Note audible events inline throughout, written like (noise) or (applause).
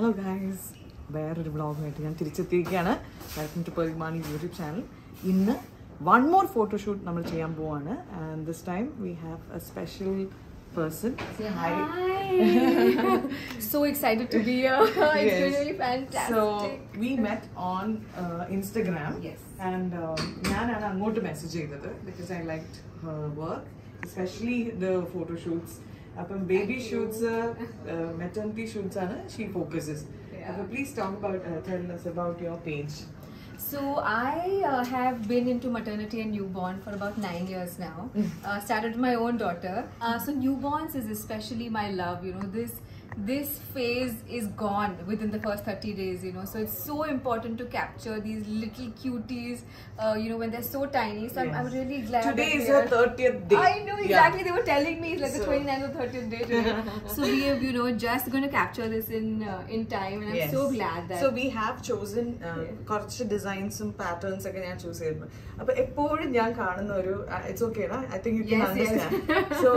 Hello guys വേറൊരു വ്ളോഗുമായിട്ട് ഞാൻ തിരിച്ചെത്തിയിരിക്കുകയാണ് welcome to Perumani YouTube channel ഇന്ന് വൺ മോർ ഫോട്ടോഷൂട്ട് നമ്മൾ ചെയ്യാൻ പോവാണ് and this time we have a special person Hi. (laughs) so excited to be here. (laughs) it's been really fantastic. So we met on uh, Instagram. Yes. And um, ഞാനാണ് അങ്ങോട്ട് message ചെയ്തത് because I like work especially the photo shoots അപ്പം baby shoots maternity shoots ആണ് she focuses അപ്പോൾ please talk about tell us about your page. So I uh, have been into maternity and newborn for about nine years now. Uh, started with my own daughter. Uh, so newborns is especially my love. You know this this phase is gone within the first 30 days. You know, so it's so important to capture these little cuties. Uh, you know when they're so tiny. So I'm, I'm Yes. really glad. Today that is we your are- 30th day. I know Yeah. exactly. They were telling me it's like So- the 29th or 30th day today. (laughs) so we have, you know, just going to capture this in uh, in time, and I'm Yes. so glad that. So we have chosen uh, Yeah. കുറച്ച് ഡിസൈൻസും patterns ഒക്കെ ഞാൻ choose ചെയ്തിരുന്നു അപ്പൊ എപ്പോഴും ഞാൻ കാണുന്ന ഒരു it's okay I think you can Yes, yes. Understand so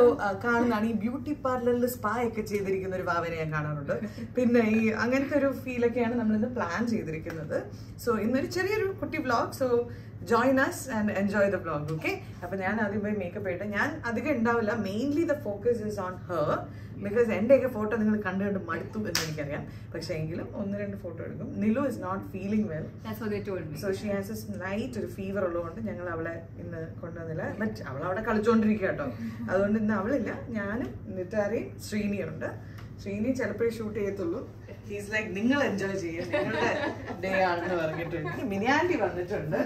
കാണുന്നതാണ് ഈ ബ്യൂട്ടി പാർലറിൽ സ്പാ ഒക്കെ ചെയ്തിരിക്കുന്ന ഒരു ഭാവന ഞാൻ കാണാറുണ്ട്. പിന്നെ ഈ അങ്ങനത്തെ ഒരു ഫീലൊക്കെയാണ് നമ്മൾ ഇന്ന് പ്ലാൻ ചെയ്തിരിക്കുന്നത്. സോ ഇന്നൊരു ചെറിയൊരു കുട്ടി vlog so join us and enjoy the vlog okay അപ്പൊ ഞാൻ ആദ്യം പോയി മേക്കപ്പ് ആയിട്ട് ഞാൻ അധികം ഉണ്ടാവില്ല mainly the focus is on her because എന്റെയൊക്കെ ഫോട്ടോ നിങ്ങൾ കണ്ടു കണ്ട് മടുത്തു എന്ന് എനിക്കറിയാം. പക്ഷേ എങ്കിലും ഒന്ന് രണ്ട് ഫോട്ടോ എടുക്കും. Nilu is not feeling well. So she has slight ഒരു ഫീവർ ഉള്ളതുകൊണ്ട് ഞങ്ങൾ അവളെ ഇന്ന് കൊണ്ടുവന്നില്ല. ബട്ട് അവൾ അവിടെ കളിച്ചോണ്ടിരിക്കുക കേട്ടോ. (laughs) അതുകൊണ്ട് ഇന്ന് അവളില്ല. ഞാനും നിറ്റാരയും ശ്രീനിയുണ്ട് ശ്രീനി ചിലപ്പോഴേ ഷൂട്ട് ചെയ്യത്തുള്ളൂ. ഹീസ് ലൈക്ക് നിങ്ങൾ എൻജോയ് ചെയ്യുന്നുണ്ട് നിങ്ങളുടെ ഡേ ആണെന്ന് പറഞ്ഞിട്ടുണ്ട്. മിനിയാന്റി വന്നിട്ടുണ്ട്.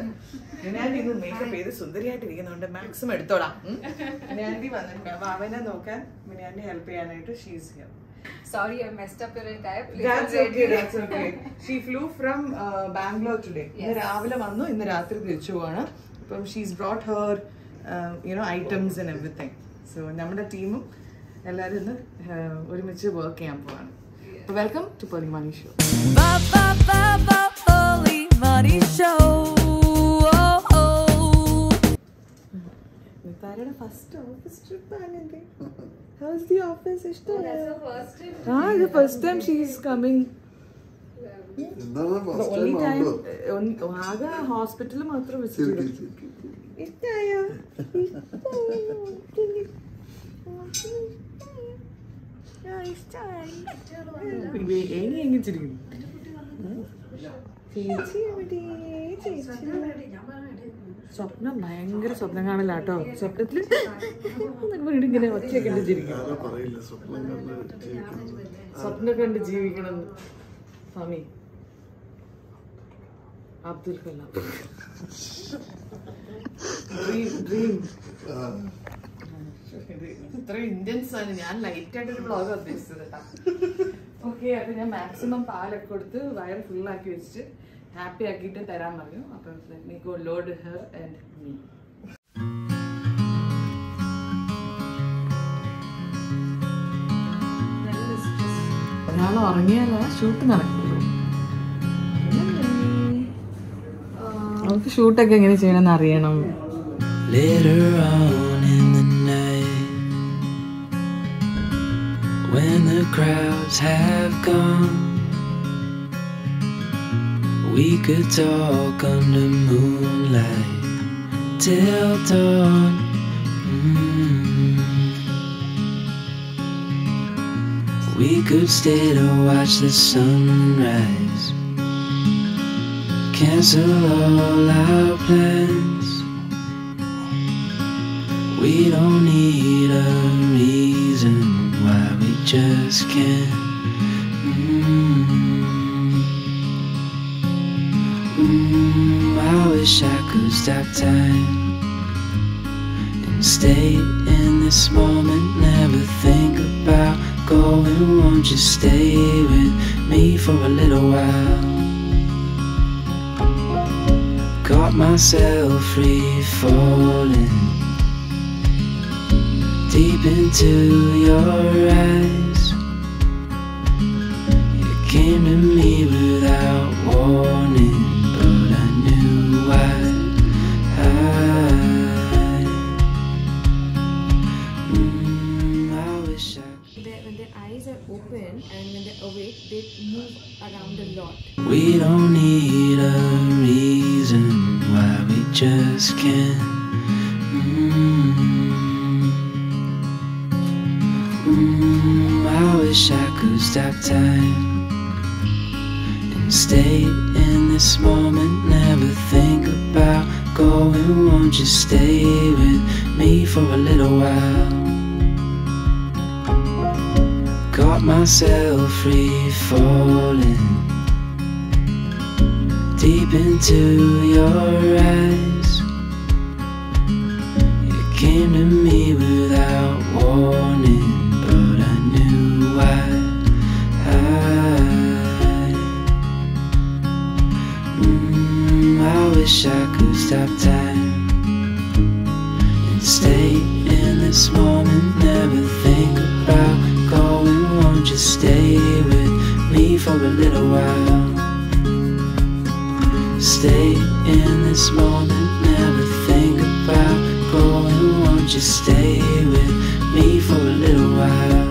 മിനിയാന്റി ഇന്ന് മേക്കപ്പ് ചെയ്ത് സുന്ദരിയായിട്ട് ഇരിക്കുന്നുണ്ട് മാക്സിമം എടുത്തോടാ മിനിയാണ്ടി വന്നിട്ടുണ്ട്. അപ്പൊ അവനെ നോക്കാൻ മിനിയാണ്ടി ഹെൽപ്പ് ചെയ്യാനായിട്ട് she's here Sorry, I messed up your entire place. That's already. okay, that's okay. She flew from uh, Bangalore today. ഇന്ന്. രാവിലെ വന്നു ഇന്ന് രാത്രി തിരിച്ചു പോവാണ്. അപ്പം she's brought her you know items and everything so നമ്മുടെ ടീമും എല്ലാവരും ഇന്ന് ഒരുമിച്ച് വർക്ക് ചെയ്യാൻ പോവാണ്. Welcome to show office office Oh, that's the first time. First time she first ആകെ ഹോസ്പിറ്റലിൽ മാത്രം ഇഷ്ടായോ? ഏങ്ങി എങ്ങി ചിരിക്കുന്നു ചേച്ചി എവിടെ? ചേച്ചി. സ്വപ്നം ഭയങ്കര സ്വപ്നം കാണലാട്ടോ സ്വപ്നത്തിൽ ഇങ്ങനെ ഒച്ചയൊക്കെ കണ്ട് ജീവിക്കണം. സ്വപ്നം കണ്ട് ജീവിക്കണം. സ്വാമി. അബ്ദുൽ കലാം. (laughs) ഡ്രീം ഡ്രീം ഇത്ര ഇന്ത്യൻസ് ആണ് ഞാൻ ലൈറ്റ് ആയിട്ട് ഒരു ബ്ലോഗ് ഉദ്ദേശിച്ചത് ഓക്കെ അപ്പൊ ഞാൻ മാക്സിമം പാലൊക്കെ കൊടുത്ത് വയർ ഫുൾ ആക്കി വെച്ചിട്ട് ഹാപ്പി ആക്കിയിട്ട് തരാൻ പറഞ്ഞു. അപ്പൊ me go load her and me ഒരാൾ ഉറങ്ങിയാലേ ഷൂട്ട് നടക്കുള്ളൂ. നമുക്ക് ഷൂട്ടൊക്കെ എങ്ങനെ ചെയ്യണമെന്ന് അറിയണം. Later on in when the crowds have gone, we could talk under moonlight till dawn. Mm. We could stay to watch the sunrise, cancel all our plans. We don't need a reason just can't. Mm. Mm, I wish I could stop time and stay in this moment. Never think about going. Won't you stay with me for a little while? Got myself free falling deep into your eyes. You came to me without warning, but I knew why. I, mm, I wish I. Their, when their eyes are open, open and when they're awake, they move around a lot. We don't need a reason why we just can't. Stop time and stay in this moment. Never think about going. Won't you stay with me for a little while? Got myself free falling deep into your eyes. You came to me without warning, wish I could stop time and stay in this moment. Never think about going. Won't you stay with me for a little while? Stay in this moment, never think about going. Won't you stay with me for a little while?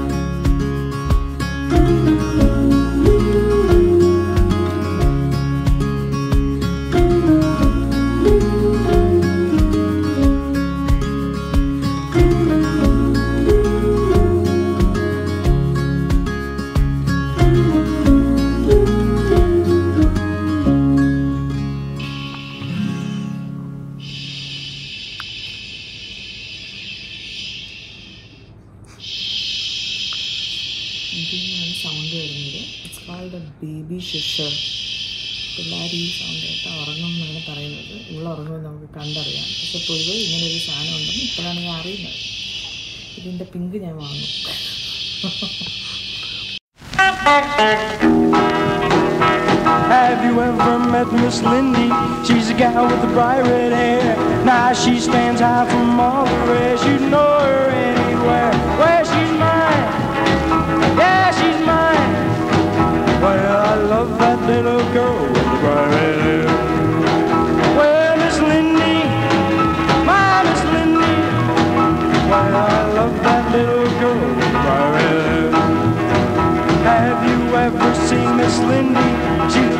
ഇതിനാണ് sound വരുന്നത് it's called a baby shusher പിള്ളേർ ഈ sound കേട്ട് ഉറങ്ങും എന്നാണ് പറയുന്നത് ഇവിടെ ഉറങ്ങുമെന്ന് നമുക്ക് കണ്ടറിയാം പക്ഷെ പൊതുവെ ഇങ്ങനെ ഒരു സാധനം ഉണ്ടെന്ന് ഇപ്പോഴാണ് ഞാൻ അറിയുന്നത് ഇതിന്റെ പിങ്ക് ഞാൻ വാങ്ങും Have you ever met Miss Lindy? She's a gal with the bright red hair. Now she stands high from all the rest. You know her Lindy?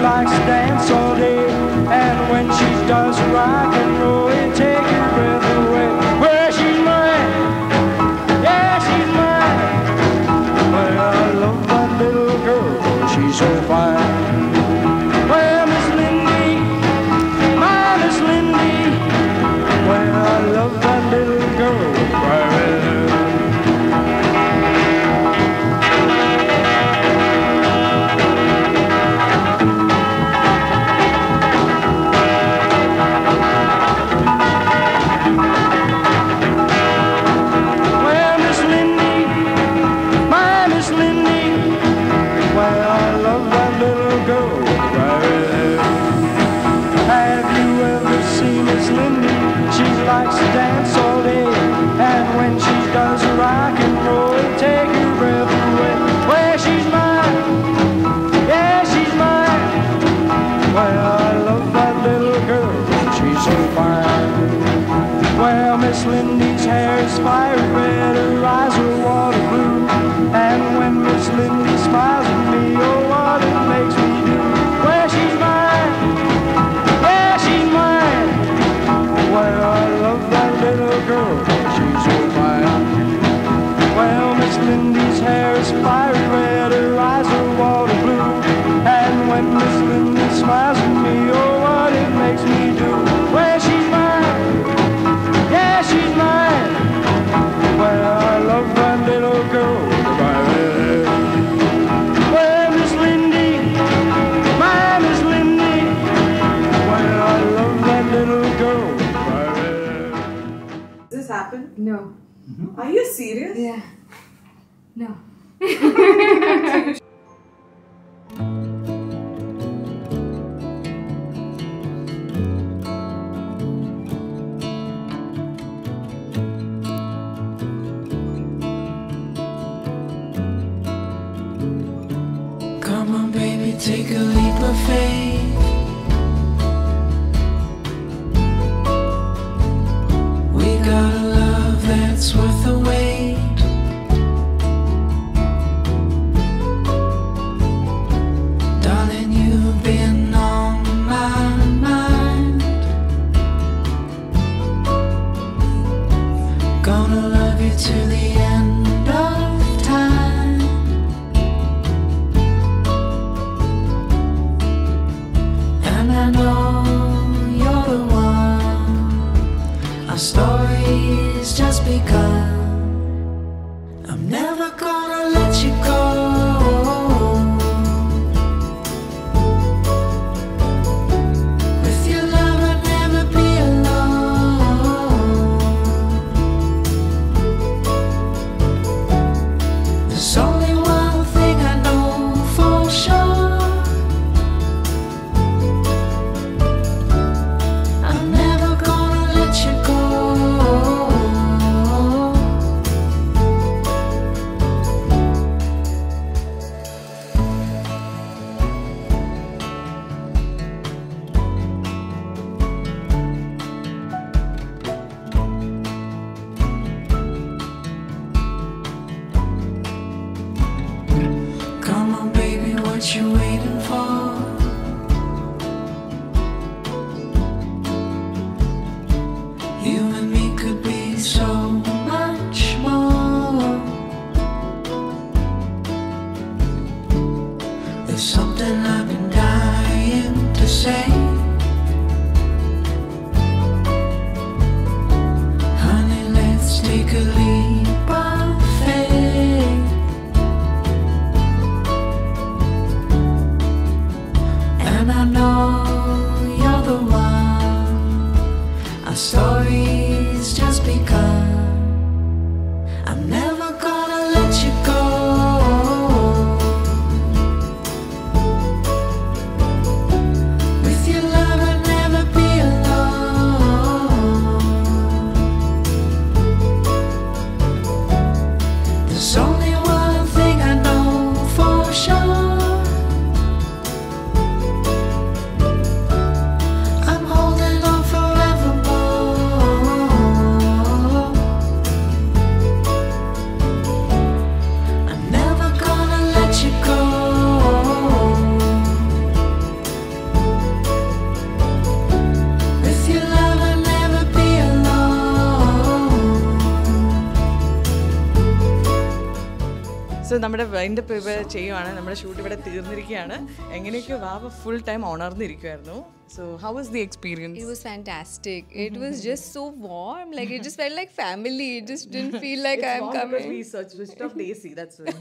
girls. This happened? No. Mm-hmm. Are you serious? Yeah. No. Come on, baby, take a leap of faith. And I've been. നമ്മുടെ അതിന്റെ prepare ചെയ്യുവാണ് നമ്മുടെ shoot ഇവിടെ തീർന്നിരിക്കുകയാണ് എങ്ങനെയൊക്കെയോ വാവ full time ഉണർന്നിരിക്കുമായിരുന്നു how was the experience It was fantastic. It was just so warm. Like it just felt like family. It just didn't feel like it's I'm coming. We searched, switched off the AC. That's why.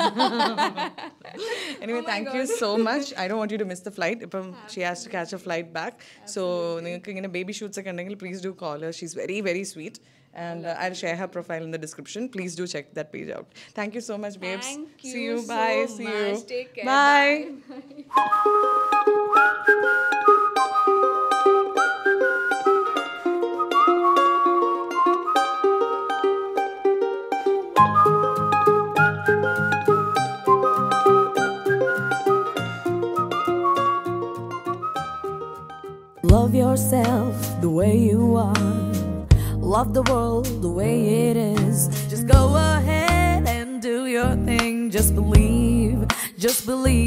anyway, oh thank God. you so much. I don't want you to miss the flight. Ipam, she has to catch a flight back. Absolutely. So, നിങ്ങൾക്ക് ഇങ്ങനെ baby shoots ഒക്കെ ഉണ്ടെങ്കിൽ please do call her. She's very, very sweet. And uh, I'll share her profile in the description. Please do check that page out. Thank you so much, babes. Thank See you you. so Bye. See you. much. Take care. Bye. (laughs) just believe.